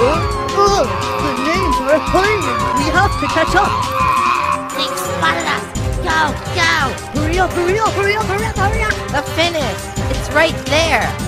Oh, the names are hurrying. We have to catch up. They spotted us. Go, go. Hurry up, hurry up, hurry up, hurry up, hurry up. The finish. It's right there.